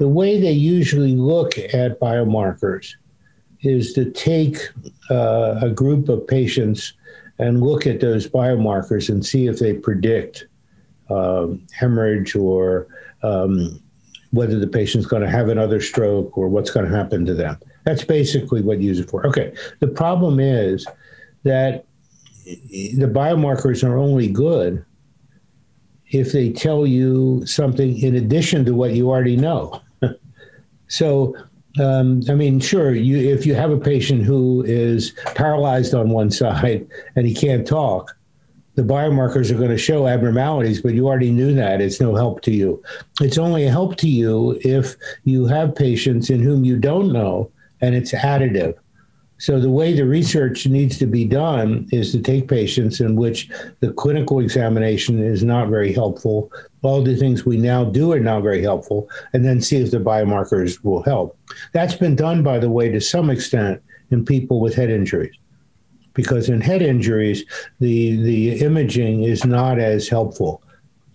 the way they usually look at biomarkers is to take uh, a group of patients and look at those biomarkers and see if they predict um, hemorrhage or um, whether the patient's going to have another stroke or what's going to happen to them. That's basically what you use it for. Okay. The problem is that the biomarkers are only good if they tell you something in addition to what you already know. So, um, I mean, sure, you, if you have a patient who is paralyzed on one side and he can't talk, the biomarkers are going to show abnormalities, but you already knew that. It's no help to you. It's only a help to you if you have patients in whom you don't know and it's additive. So the way the research needs to be done is to take patients in which the clinical examination is not very helpful. All the things we now do are not very helpful, and then see if the biomarkers will help. That's been done, by the way, to some extent in people with head injuries. Because in head injuries, the, the imaging is not as helpful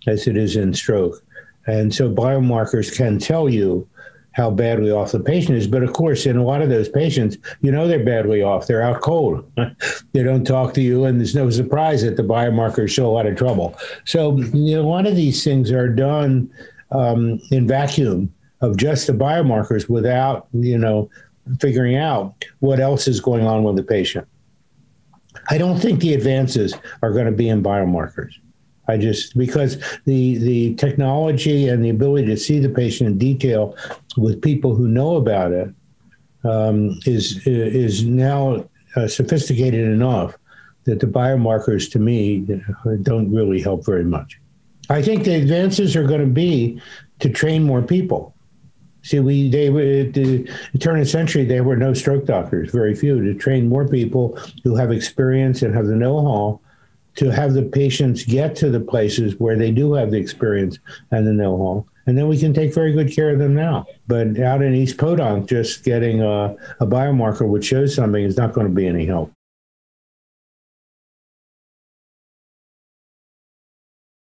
as it is in stroke. And so biomarkers can tell you how badly off the patient is. But of course, in a lot of those patients, you know they're badly off. They're out cold. they don't talk to you, and there's no surprise that the biomarkers show a lot of trouble. So, you know, a lot of these things are done um, in vacuum of just the biomarkers without, you know, figuring out what else is going on with the patient. I don't think the advances are going to be in biomarkers. I just because the the technology and the ability to see the patient in detail with people who know about it um, is is now uh, sophisticated enough that the biomarkers to me don't really help very much. I think the advances are going to be to train more people. See, we they were at the turn of the century there were no stroke doctors, very few. To train more people who have experience and have the know-how to have the patients get to the places where they do have the experience and the know-how and then we can take very good care of them now. But out in East Podunk, just getting a, a biomarker which shows something is not going to be any help.